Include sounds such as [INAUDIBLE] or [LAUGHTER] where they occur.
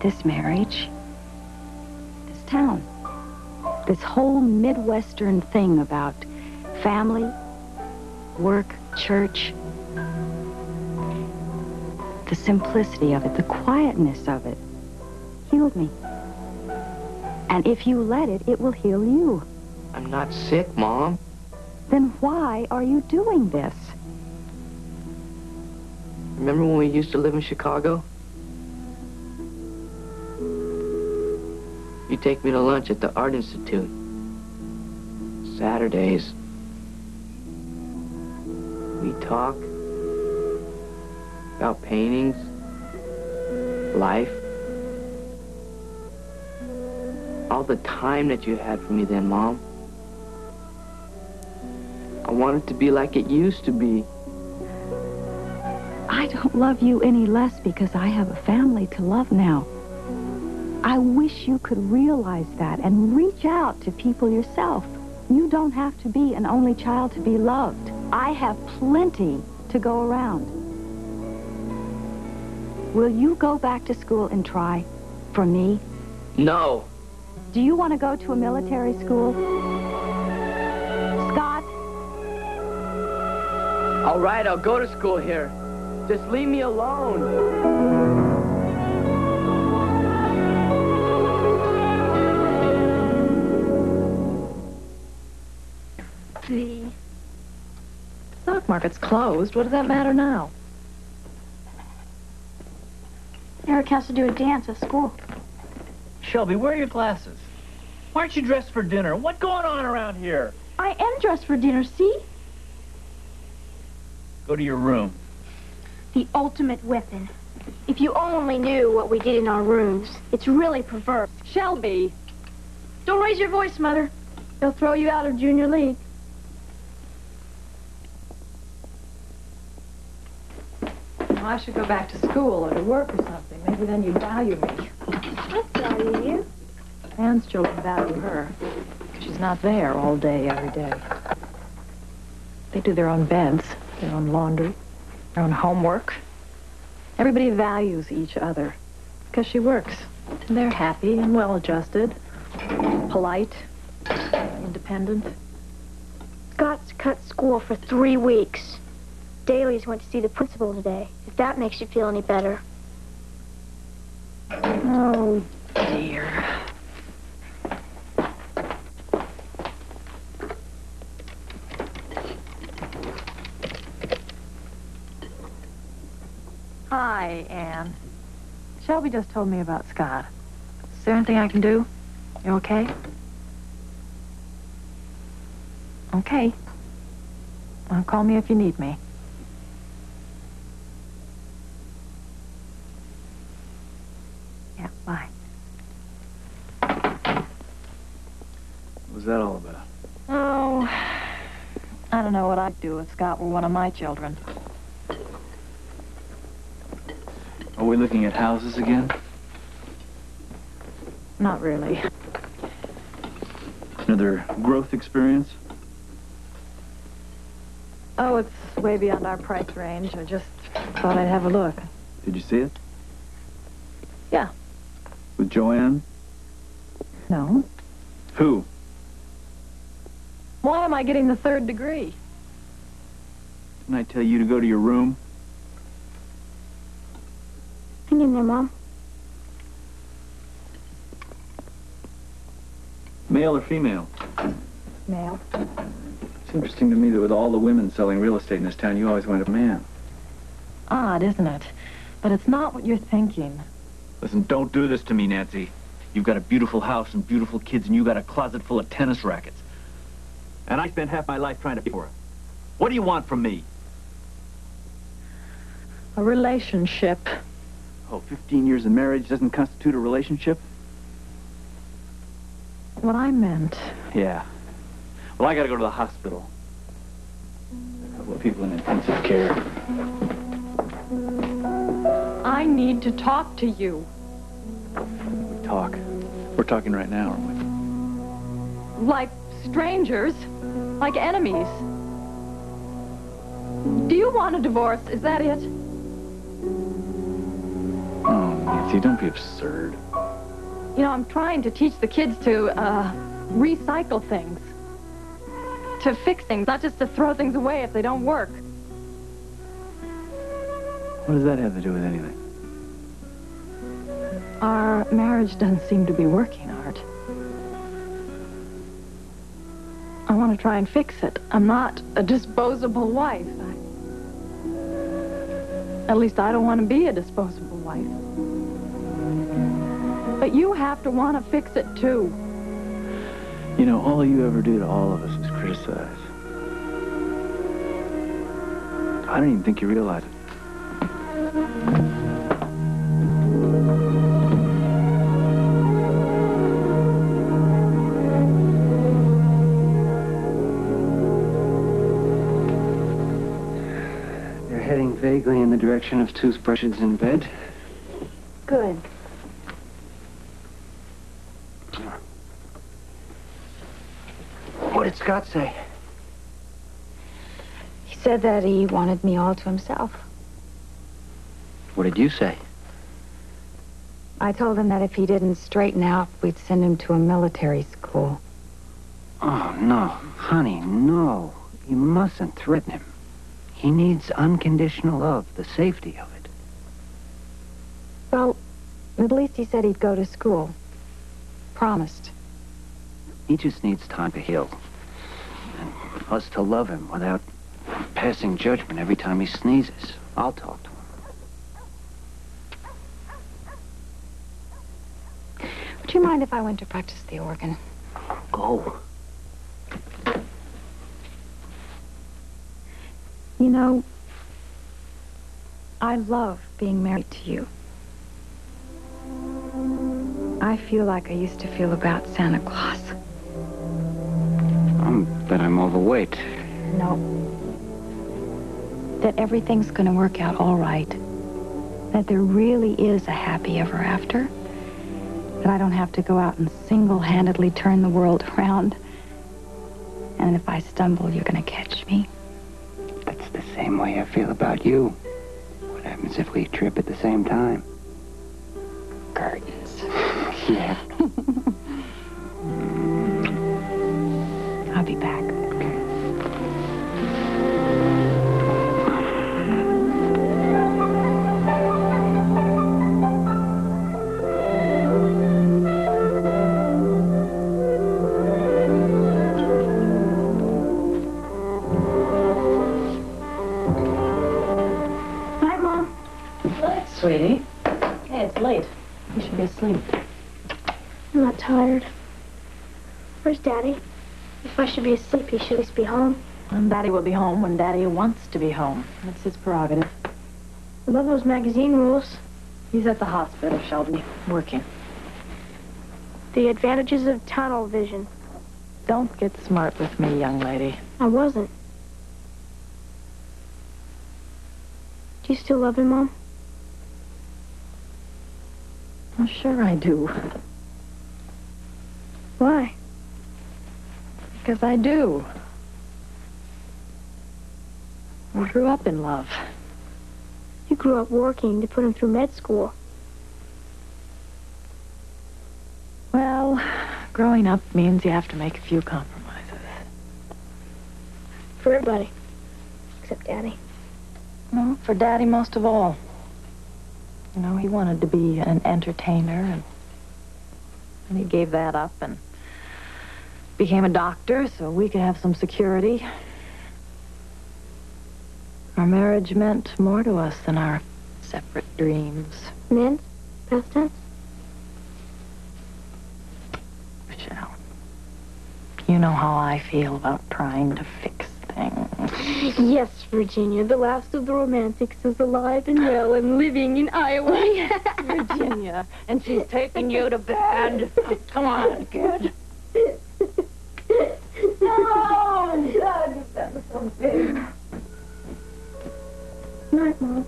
this marriage, this town, this whole Midwestern thing about family, work, church, the simplicity of it, the quietness of it, healed me. And if you let it, it will heal you. I'm not sick, Mom. Then why are you doing this? Remember when we used to live in Chicago? You take me to lunch at the Art Institute. Saturdays. We talk about paintings, life. All the time that you had for me then, Mom. I want it to be like it used to be. I don't love you any less because I have a family to love now. I wish you could realize that and reach out to people yourself. You don't have to be an only child to be loved. I have plenty to go around. Will you go back to school and try for me? No. Do you want to go to a military school? Scott? All right, I'll go to school here. Just leave me alone. Market's closed. What does that matter now? Eric has to do a dance at school. Shelby, where are your glasses? Why aren't you dressed for dinner? What's going on around here? I am dressed for dinner, see? Go to your room. The ultimate weapon. If you only knew what we did in our rooms. It's really perverse. Shelby! Don't raise your voice, Mother. They'll throw you out of junior league. I should go back to school or to work or something. Maybe then you'd value me. I value you. Ann's children value her. She's not there all day, every day. They do their own beds, their own laundry, their own homework. Everybody values each other because she works. And they're happy and well-adjusted, polite, independent. Scott's cut school for three weeks. Daley's went to see the principal today, if that makes you feel any better. Oh, dear. Hi, Ann. Shelby just told me about Scott. Is there anything I can do? You okay? Okay. Well, call me if you need me. Yeah, bye. What was that all about? Oh, I don't know what I'd do if Scott were one of my children. Are we looking at houses again? Not really. Another growth experience? Oh, it's way beyond our price range. I just thought I'd have a look. Did you see it? Yeah. With Joanne? No. Who? Why am I getting the third degree? Didn't I tell you to go to your room? Hang in there, Mom. Male or female? Male. It's interesting to me that with all the women selling real estate in this town, you always went a man. Odd, isn't it? But it's not what you're thinking. Listen, don't do this to me, Nancy. You've got a beautiful house and beautiful kids, and you've got a closet full of tennis rackets. And I spent half my life trying to pay for it. What do you want from me? A relationship. Oh, 15 years of marriage doesn't constitute a relationship? What I meant. Yeah. Well, I gotta go to the hospital. A couple of people in intensive care. I need to talk to you. We talk. We're talking right now, aren't we? Like strangers. Like enemies. Do you want a divorce? Is that it? Oh, Nancy, don't be absurd. You know, I'm trying to teach the kids to, uh, recycle things. To fix things, not just to throw things away if they don't work. What does that have to do with anything? Our marriage doesn't seem to be working, I want to try and fix it. I'm not a disposable wife. I... At least I don't want to be a disposable wife. But you have to want to fix it, too. You know, all you ever do to all of us is criticize. I don't even think you realize it. Vaguely in the direction of toothbrushes in bed. Good. What did Scott say? He said that he wanted me all to himself. What did you say? I told him that if he didn't straighten out, we'd send him to a military school. Oh, no. Honey, no. You mustn't threaten him. He needs unconditional love, the safety of it. Well, at least he said he'd go to school. Promised. He just needs time to heal. And us to love him without passing judgment every time he sneezes. I'll talk to him. Would you mind if I went to practice the organ? Go. You know, I love being married to you. I feel like I used to feel about Santa Claus. Um, that I'm overweight. No. That everything's going to work out all right. That there really is a happy ever after. That I don't have to go out and single-handedly turn the world [LAUGHS] around. And if I stumble, you're going to catch me. Same way I feel about you. What happens if we trip at the same time? Curtains. [LAUGHS] Yeah. Sweetie. Hey, it's late. You should be asleep. I'm not tired. Where's Daddy? If I should be asleep, he should at least be home. And Daddy will be home when Daddy wants to be home. That's his prerogative. I love those magazine rules. He's at the hospital, Shelby, working. The advantages of tunnel vision. Don't get smart with me, young lady. I wasn't. Do you still love him, Mom? Well, sure I do. Why? Because I do. We grew up in love. You grew up working to put him through med school. Well, growing up means you have to make a few compromises. For everybody. Except Daddy. No, for Daddy most of all. You know, he wanted to be an entertainer, and, and he gave that up and became a doctor so we could have some security. Our marriage meant more to us than our separate dreams. Men? Past tense? Michelle, you know how I feel about trying to fix. Yes, Virginia, the last of the Romantics is alive and well and living in Iowa. [LAUGHS] [LAUGHS] Virginia, and she's taking you to bed. Come on, kid. Oh, God, that was so big. Night, Mom.